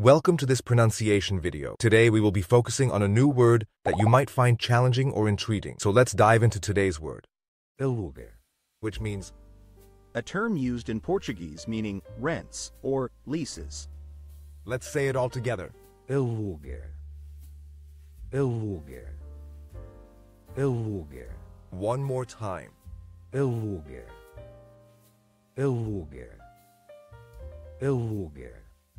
Welcome to this pronunciation video. Today we will be focusing on a new word that you might find challenging or intriguing. So let's dive into today's word, aluga, which means a term used in Portuguese meaning rents or leases. let's say it all together. aluga, aluga, aluga, One more time. aluga, aluga, aluga.